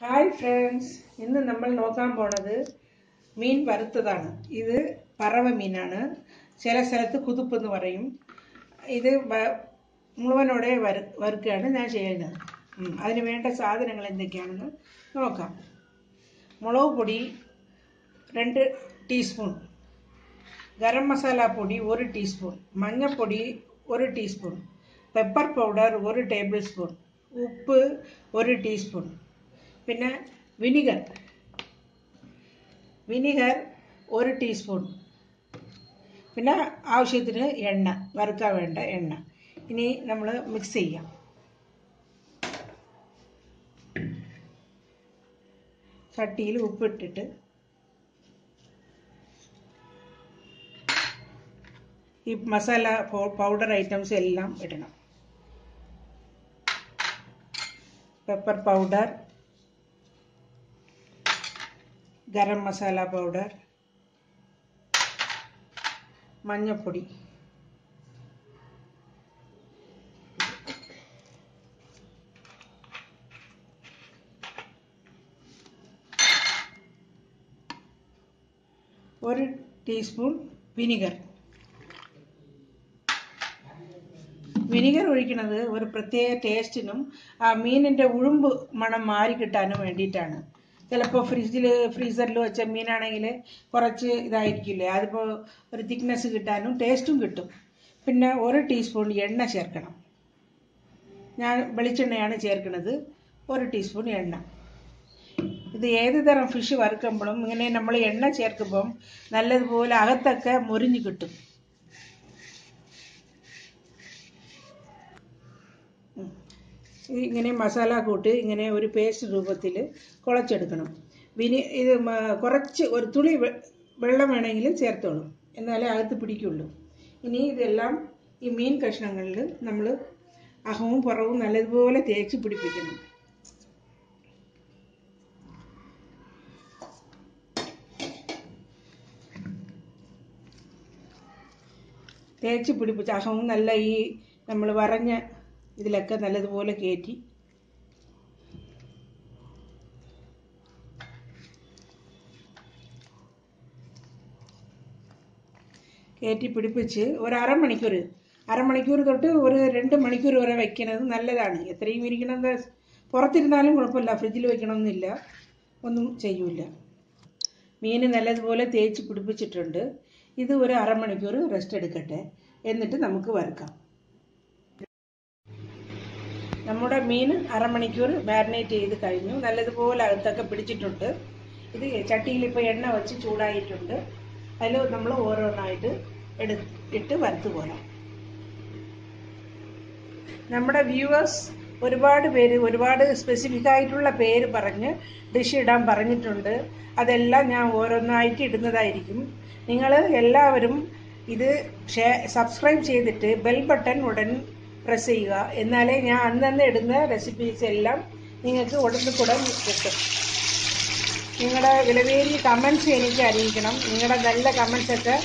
Hi friends ഇന്ന് നമ്മൾ നോക്കാൻ പോണത് മീൻ വറുത്തതാണ്. ഇത് പറവ മീനാണ്. ചില സ്ഥലത്ത് കുതുപ്പ് എന്ന് പറയും. ഇത് വ- മുഴുവനോടെ വറു വറുക്കുകയാണ് ഞാൻ ചെയ്യുന്നത്. ഉം, അതിന് വേണ്ട സാധനങ്ങൾ എന്തൊക്കെയാണെന്ന് നോക്കാം. മുളക് പൊടി രണ്ട് ടീസ്പൂൺ. ഗരം മസാല പൊടി ഒരു ടീസ്പൂൺ. മഞ്ഞൾപ്പൊടി ഒരു ടീസ്പൂൺ. പെപ്പർ പൗഡർ ഒരു ടേബിൾ സ്പൂൺ. ഉപ്പ് ഒരു ടീസ്പൂൺ. പിന്നെ വിനിഗർ. വിനിഗർ ഒരു ടീസ്പൂൺ. പിന്നെ ആവശ്യത്തിന് എണ്ണ വറുക്കാൻ വേണ്ട എണ്ണ. ഇനി നമ്മൾ മിക്സ് ചെയ്യാം. ചട്ടിയിൽ ഉപ്പിട്ടിട്ട് ഈ മസാല പൗഡർ ഐറ്റംസ് എല്ലാം ഇടണം. Pepper powder garam masala powder മഞ്ഞപ്പൊടി. ഒരു ടീസ്പൂൺ വിനിഗർ വിനിഗർ ഒഴിക്കുന്നത് ഒരു പ്രത്യേക ടേസ്റ്റിനും ആ മീനിന്റെ ഉഴുമ്പ് മണം മാറി കിട്ടാനും വേണ്ടിയിട്ടാണ്. ചിലപ്പോൾ ഫ്രിഡ്ജിൽ ഫ്രീസറിൽ വെച്ച മീനാണെങ്കിൽ കുറച്ച് ഇതായിരിക്കില്ലേ? അതിപ്പോൾ ഒരു തിക്നെസ് കിട്ടാനും ടേസ്റ്റും കിട്ടും. പിന്നെ ഒരു ടീസ്പൂൺ എണ്ണ ചേർക്കണം. ഞാൻ വെളിച്ചെണ്ണയാണ് ചേർക്കുന്നത്. ഒരു ടീസ്പൂൺ എണ്ണ. ഇത് ഏത് തരം ഫിഷ് വറുക്കുമ്പോഴും ഇങ്ങനെ നമ്മൾ എണ്ണ ചേർക്കുമ്പം നല്ലതുപോലെ അകത്തൊക്കെ മുരിഞ്ഞ് കിട്ടും ഉം. ഇത് ഇങ്ങനെ മസാല കൂട്ട് ഇങ്ങനെ ഒരു പേസ്റ്റ് രൂപത്തിൽ കുഴച്ചെടുക്കണം. വിനി ഇത് കുറച്ച് ഒരു തുളി വെള്ളം വേണമെങ്കിൽ ചേർത്തോളൂ. എന്നാലേ അകത്ത് പിടിക്കുള്ളൂ. ഇനി ഇതെല്ലാം ഈ മീൻ കഷ്ണങ്ങളിൽ നമ്മൾ അഹവും പുറവും നല്ലതുപോലെ തേച്ച് പിടിപ്പിക്കണം. തേച്ച് പിടിപ്പിച്ച് അഹവും നല്ല ഈ നമ്മൾ വറഞ്ഞ ഇതിലൊക്കെ നല്ലതുപോലെ കയറ്റി കയറ്റി പിടിപ്പിച്ച് ഒരു അരമണിക്കൂർ അരമണിക്കൂർ തൊട്ട് ഒരു രണ്ട് മണിക്കൂർ വരെ വയ്ക്കുന്നത് നല്ലതാണ്. എത്രയും ഇരിക്കണം പുറത്തിരുന്നാലും കുഴപ്പമില്ല ഫ്രിഡ്ജിൽ വെക്കണമെന്നില്ല ഒന്നും ചെയ്യൂല. മീൻ നല്ലതുപോലെ തേച്ച് പിടിപ്പിച്ചിട്ടുണ്ട്. ഇത് ഒരു അരമണിക്കൂർ റെസ്റ്റ് എടുക്കട്ടെ. എന്നിട്ട് നമുക്ക് വറുക്കാം. നമ്മുടെ മീൻ അരമണിക്കൂർ മാരിനേറ്റ് ചെയ്ത് കഴിഞ്ഞു. നല്ലതുപോലെ അകത്തൊക്കെ പിടിച്ചിട്ടുണ്ട്. ഇത് ചട്ടിയിൽ ഇപ്പോൾ എണ്ണ വെച്ച് ചൂടായിട്ടുണ്ട്. അതിൽ നമ്മൾ ഓരോന്നായിട്ട് എടുത്തിട്ട് വറുത്ത് പോരാം. നമ്മുടെ വ്യൂവേഴ്സ് ഒരുപാട് പേര് ഒരുപാട് സ്പെസിഫിക് ആയിട്ടുള്ള പേര് പറഞ്ഞ് ഡിഷ് ഇടാൻ പറഞ്ഞിട്ടുണ്ട്. അതെല്ലാം ഞാൻ ഓരോന്നായിട്ട് ഇടുന്നതായിരിക്കും. നിങ്ങൾ എല്ലാവരും ഇത് സബ്സ്ക്രൈബ് ചെയ്തിട്ട് ബെൽ ബട്ടൺ ഉടൻ പ്രസ് ചെയ്യുക. എന്നാലേ ഞാൻ അന്നന്ന് ഇടുന്ന റെസിപ്പീസ് എല്ലാം നിങ്ങൾക്ക് ഉടനെ കൂടെ കിട്ടും. നിങ്ങളുടെ വിലവേറിയ കമൻസ് എനിക്ക് അറിയിക്കണം. നിങ്ങളുടെ നല്ല കമൻസ് ഒക്കെ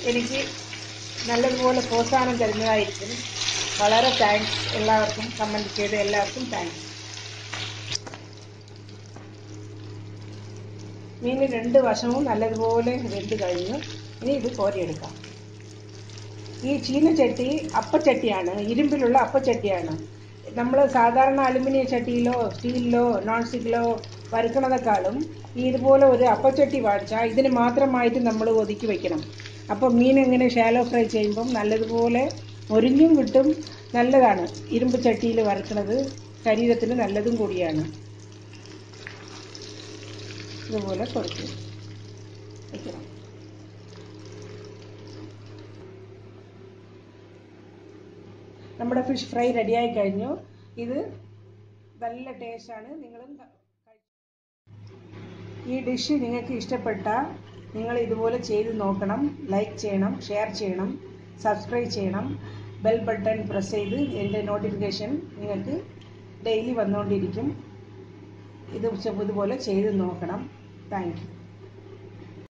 എനിക്ക് നല്ലതുപോലെ പ്രോത്സാഹനം തരുന്നതായിരിക്കും. വളരെ താങ്ക്സ് എല്ലാവർക്കും കമന്റ് ചെയ്ത എല്ലാവർക്കും താങ്ക്സ് മീൻ രണ്ട് വശവും നല്ലതുപോലെ വെന്ത് കഴിഞ്ഞു. ഇനി ഇത് കോരിയെടുക്കാം. ഈ ചീനച്ചട്ടി അപ്പച്ചട്ടിയാണ് ഇരുമ്പിലുള്ള അപ്പച്ചട്ടിയാണ് നമ്മൾ സാധാരണ അലുമിനിയം ചട്ടിയിലോ സ്റ്റീലിലോ നോൺ സ്റ്റിക്കിലോ വറുക്കണതെക്കാളും ഈ ഇതുപോലെ ഒരു അപ്പച്ചട്ടി വാങ്ങിച്ചാൽ ഇതിന് മാത്രമായിട്ട് നമ്മൾ ഒതുക്കി വെക്കണം. അപ്പോൾ മീൻ ഇങ്ങനെ ഷാലോ ഫ്രൈ ചെയ്യുമ്പം നല്ലതുപോലെ മുരിഞ്ഞും കിട്ടും. നല്ലതാണ്. ഇരുമ്പ് ചട്ടിയിൽ വറുക്കുന്നത് ശരീരത്തിന് നല്ലതും കൂടിയാണ്. ഇതുപോലെ കുറച്ച് വെക്കണം. നമ്മുടെ ഫിഷ് ഫ്രൈ റെഡിയായി കഴിഞ്ഞു ഇത് നല്ല ടേസ്റ്റാണ് നിങ്ങളും ഈ ഡിഷ് നിങ്ങൾക്ക് ഇഷ്ടപ്പെട്ട നിങ്ങൾ ഇതുപോലെ ചെയ്ത് നോക്കണം. ലൈക്ക് ചെയ്യണം ഷെയർ ചെയ്യണം സബ്സ്ക്രൈബ് ചെയ്യണം. ബെൽ ബട്ടൺ പ്രസ് ചെയ്ത് എന്റെ നോട്ടിഫിക്കേഷൻ നിങ്ങൾക്ക് ഡെയിലി വന്നുകൊണ്ടിരിക്കും ഇത് ഇതുപോലെ ചെയ്ത് നോക്കണം. താങ്ക്